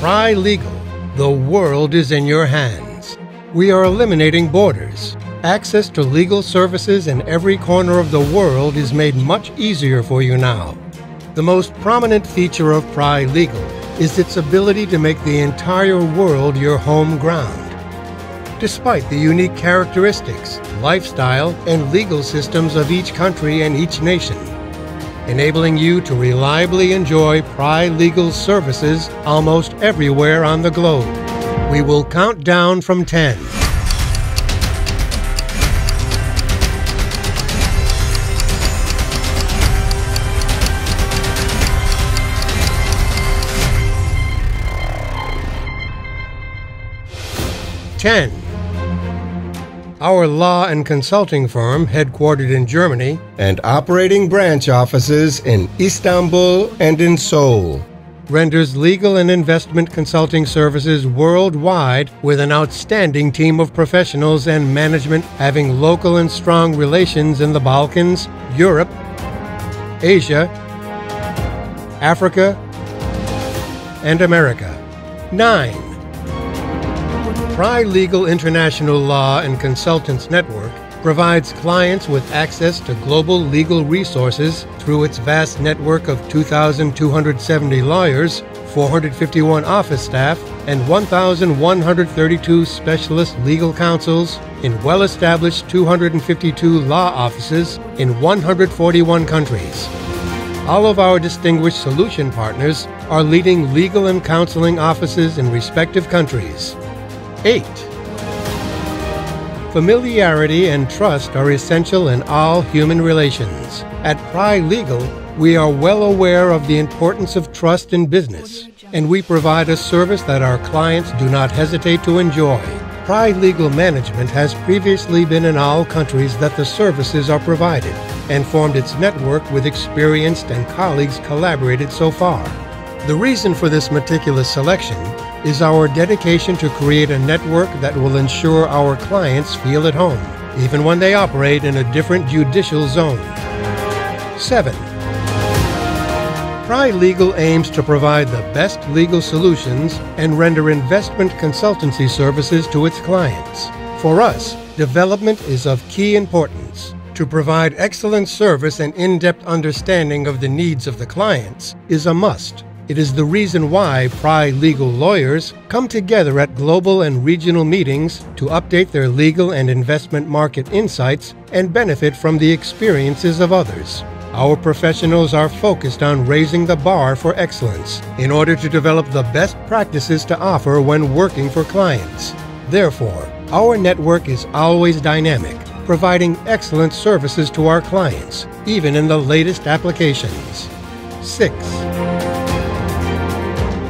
Prae Legal, the world is in your hands. We are eliminating borders. Access to legal services in every corner of the world is made much easier for you now. The most prominent feature of Prae Legal is its ability to make the entire world your home ground. Despite the unique characteristics, lifestyle, and legal systems of each country and each nation, enabling you to reliably enjoy Prae Legal services almost everywhere on the globe. We will count down from 10. Ten. Our law and consulting firm, headquartered in Germany, and operating branch offices in Istanbul and in Seoul, renders legal and investment consulting services worldwide with an outstanding team of professionals and management having local and strong relations in the Balkans, Europe, Asia, Africa, and America. 9. Prae Legal International Law and Consultants Network provides clients with access to global legal resources through its vast network of 2,270 lawyers, 451 office staff, and 1,132 specialist legal counsels in well established 252 law offices in 141 countries. All of our distinguished solution partners are leading legal and counseling offices in respective countries. 8. Familiarity and trust are essential in all human relations. At Prae Legal, we are well aware of the importance of trust in business, and we provide a service that our clients do not hesitate to enjoy. Prae Legal Management has previously been in all countries that the services are provided and formed its network with experienced and colleagues collaborated so far. The reason for this meticulous selection is our dedication to create a network that will ensure our clients feel at home, even when they operate in a different judicial zone. 7. Prae Legal aims to provide the best legal solutions and render investment consultancy services to its clients. For us, development is of key importance. To provide excellent service and in depth understanding of the needs of the clients is a must. It is the reason why Prae legal lawyers come together at global and regional meetings to update their legal and investment market insights and benefit from the experiences of others. Our professionals are focused on raising the bar for excellence in order to develop the best practices to offer when working for clients. Therefore, our network is always dynamic, providing excellent services to our clients, even in the latest applications. 6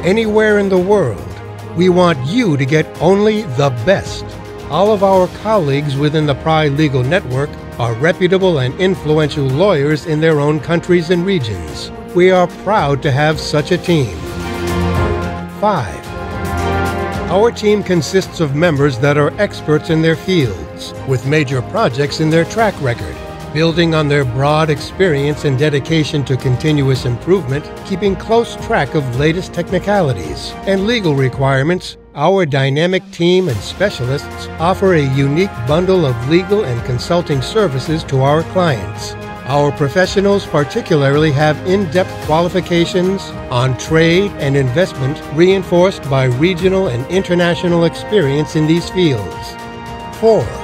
anywhere in the world. We want you to get only the best. All of our colleagues within the Prae Legal Network are reputable and influential lawyers in their own countries and regions. We are proud to have such a team. 5. Our team consists of members that are experts in their fields, with major projects in their track record building on their broad experience and dedication to continuous improvement, keeping close track of latest technicalities and legal requirements, our dynamic team and specialists offer a unique bundle of legal and consulting services to our clients. Our professionals particularly have in depth qualifications on trade and investment reinforced by regional and international experience in these fields. 4.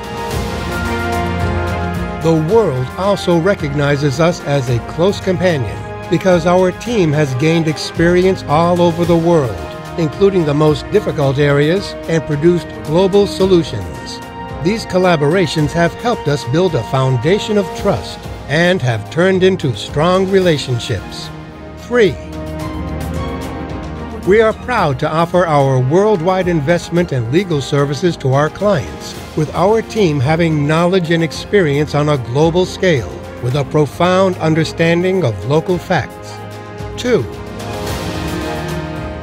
The world also recognizes us as a close companion because our team has gained experience all over the world, including the most difficult areas, and produced global solutions. These collaborations have helped us build a foundation of trust and have turned into strong relationships. 3. We are proud to offer our worldwide investment and legal services to our clients with our team having knowledge and experience on a global scale with a profound understanding of local facts. 2.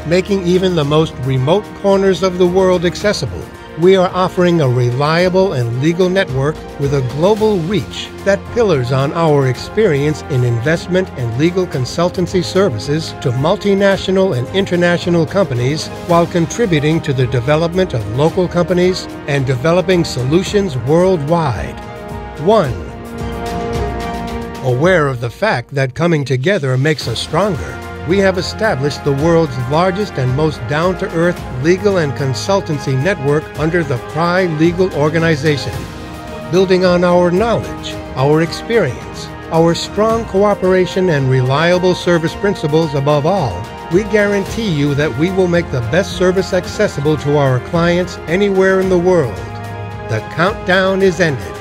Making even the most remote corners of the world accessible we are offering a reliable and legal network with a global reach that pillars on our experience in investment and legal consultancy services to multinational and international companies while contributing to the development of local companies and developing solutions worldwide. 1. Aware of the fact that coming together makes us stronger we have established the world's largest and most down to earth legal and consultancy network under the Prae Legal Organization. Building on our knowledge, our experience, our strong cooperation, and reliable service principles above all, we guarantee you that we will make the best service accessible to our clients anywhere in the world. The countdown is ended.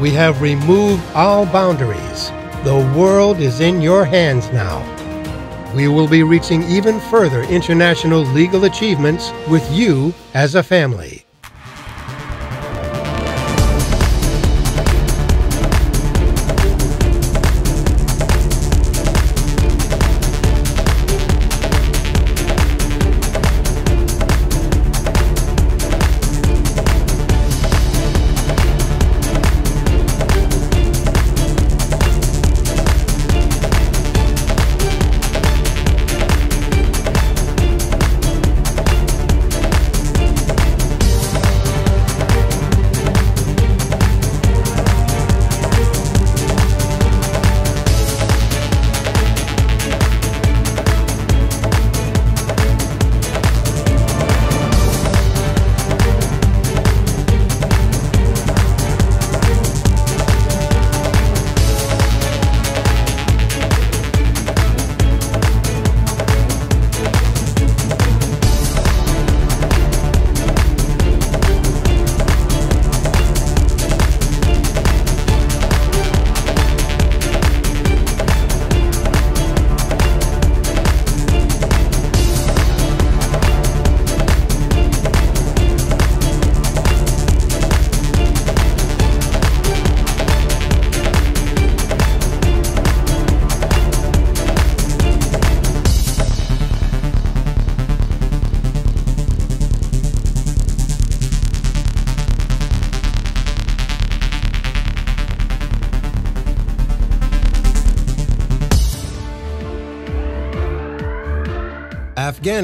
We have removed all boundaries. The world is in your hands now we will be reaching even further international legal achievements with you as a family.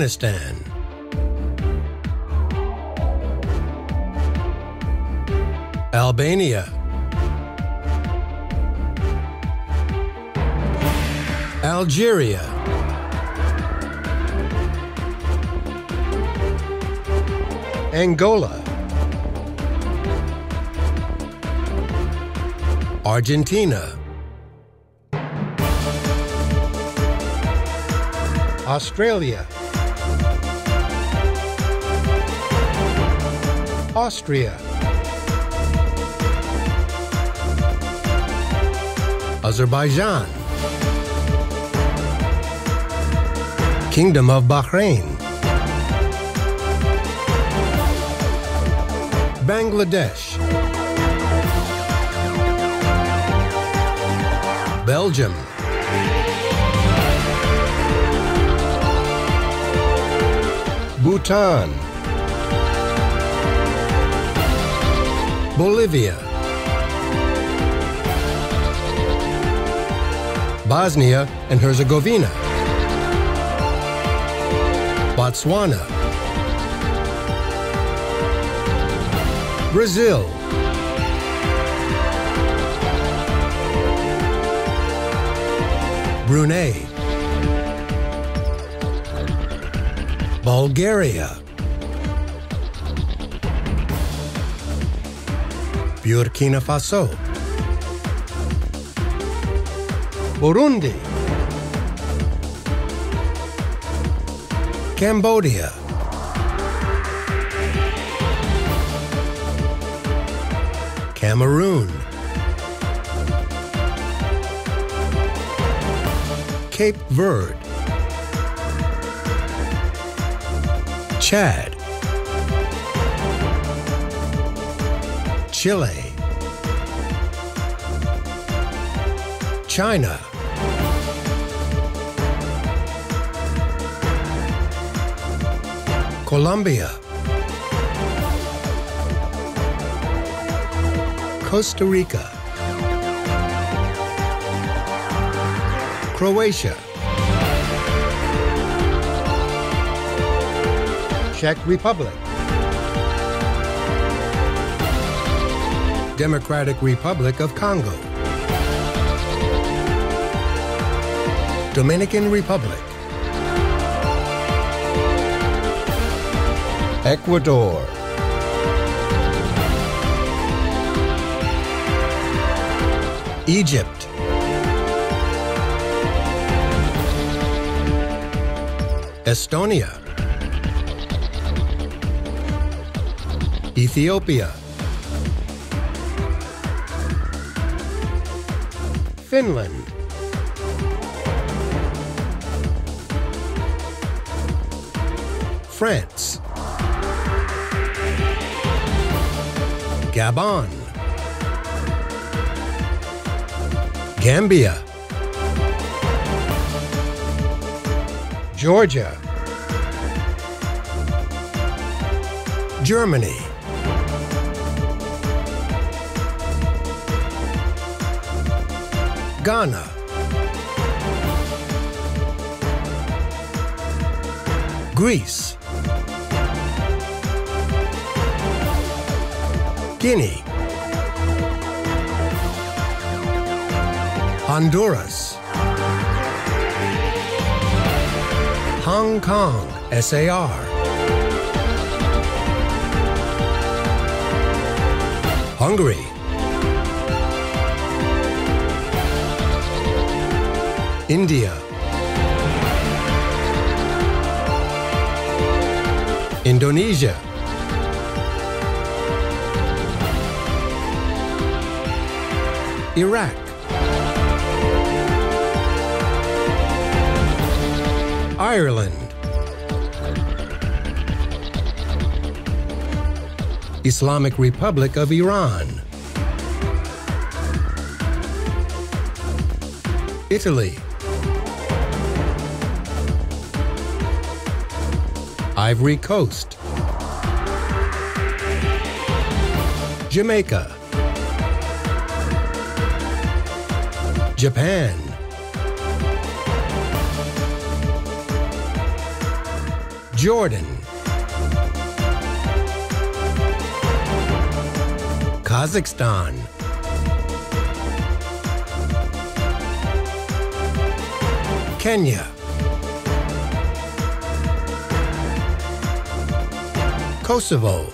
Afghanistan. Albania. Algeria. Angola. Argentina. Australia. Austria. Azerbaijan. Kingdom of Bahrain. Bangladesh. Belgium. Bhutan. Bolivia, Bosnia and Herzegovina, Botswana, Brazil, Brunei, Bulgaria. Burkina Faso, Burundi, Cambodia, Cameroon, Cape Verde, Chad, Chile, China, Colombia, Costa Rica, Croatia, Czech Republic. Democratic Republic of Congo, Dominican Republic, Ecuador, Egypt, Estonia, Ethiopia, Finland, France, Gabon, Gambia, Georgia, Germany, Ghana, Greece, Guinea, Honduras, Hong Kong, SAR, Hungary, India, Indonesia, Iraq, Ireland, Islamic Republic of Iran, Italy, Ivory Coast, Jamaica, Japan, Jordan, Kazakhstan, Kenya, Kosovo,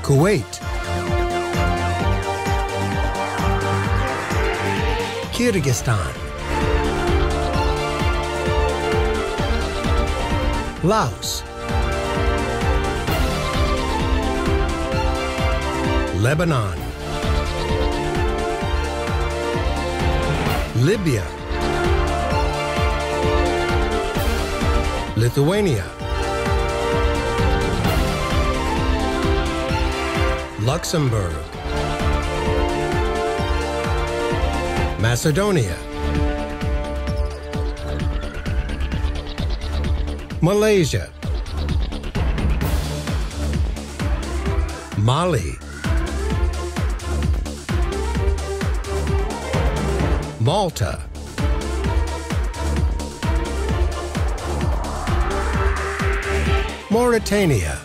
Kuwait, Kyrgyzstan, Laos, Lebanon, Libya, Lithuania, Luxembourg, Macedonia, Malaysia, Mali, Malta, Mauritania,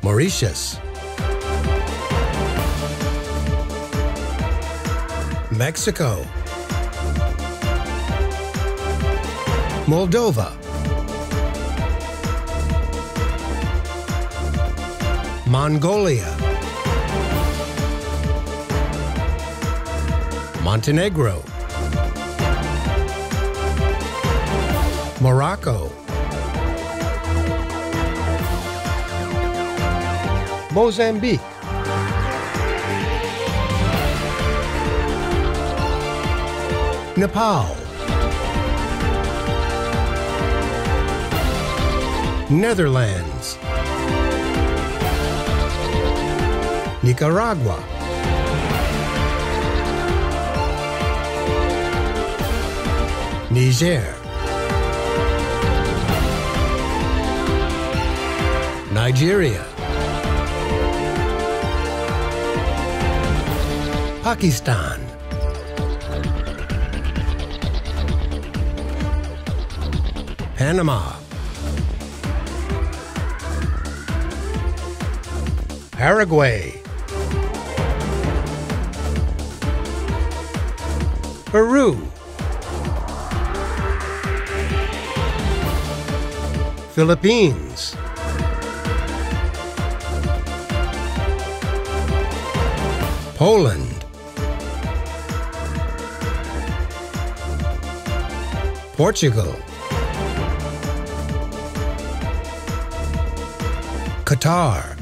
Mauritius, Mexico, Moldova, Mongolia, Montenegro, Morocco, Mozambique, Nepal, Netherlands, Nicaragua, Niger, Nigeria, Pakistan, Panama, Paraguay, Peru, Philippines, Poland, Portugal, Qatar,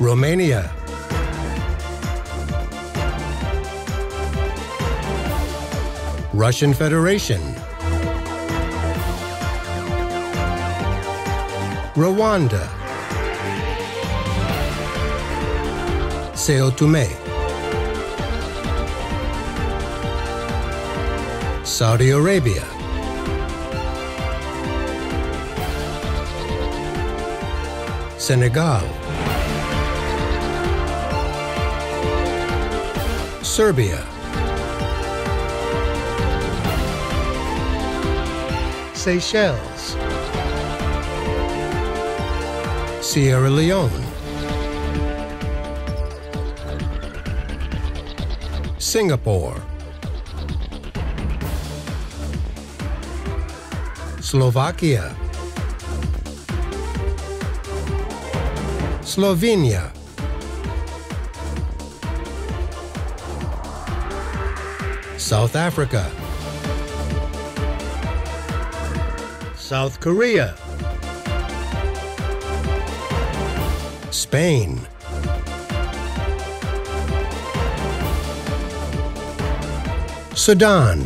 Romania, Russian Federation, Rwanda, Sao Saudi Arabia, Senegal, Serbia, Seychelles, Sierra Leone, Singapore, Slovakia, Slovenia, South Africa, South Korea, Spain, Sudan,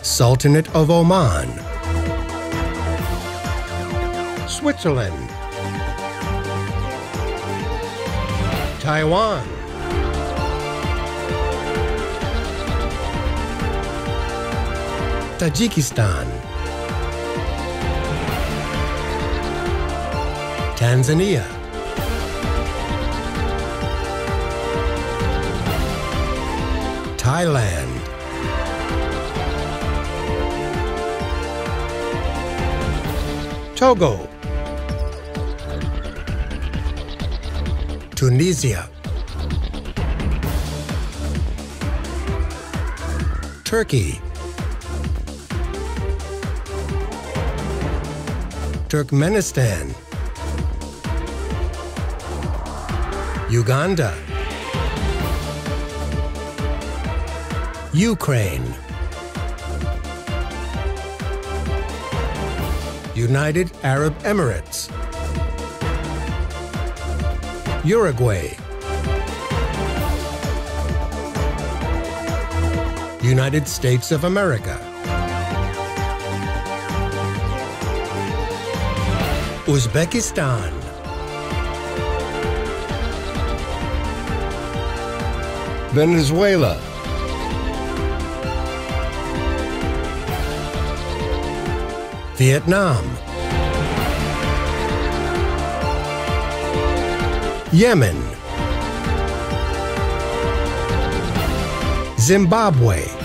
Sultanate of Oman, Switzerland, Taiwan, Tajikistan, Tanzania, Thailand, Togo, Tunisia, Turkey, Turkmenistan, Uganda, Ukraine, United Arab Emirates, Uruguay, United States of America, Uzbekistan, Venezuela, Vietnam, Yemen, Zimbabwe,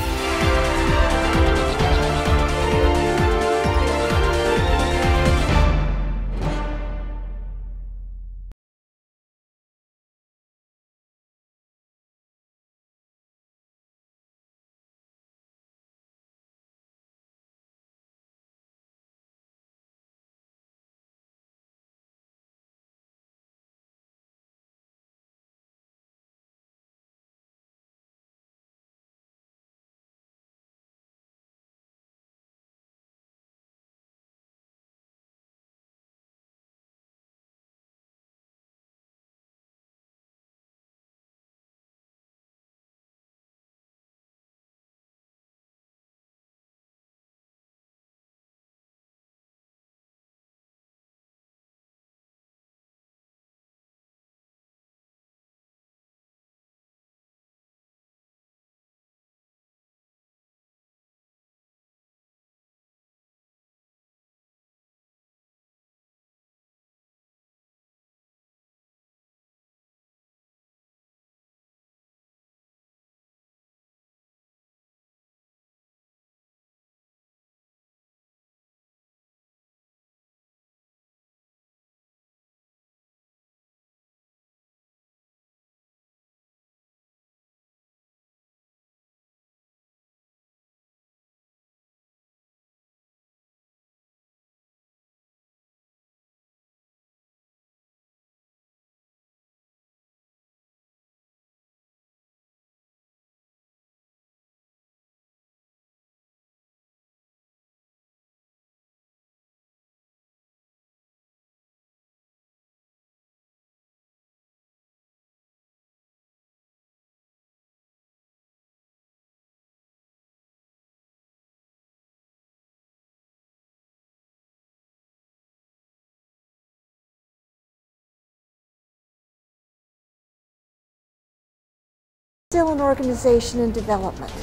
still an organization in development.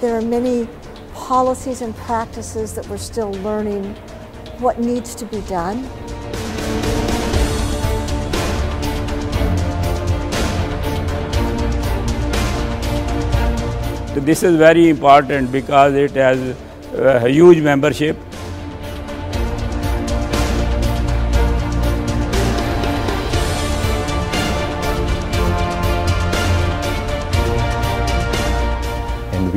There are many policies and practices that we're still learning what needs to be done. This is very important because it has a huge membership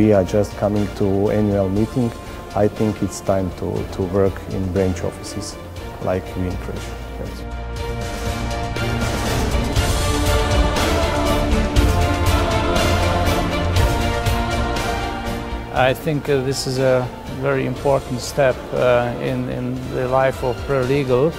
we are just coming to annual meeting, I think it's time to, to work in branch offices like encourage. Yes. I think uh, this is a very important step uh, in, in the life of Prae Legal.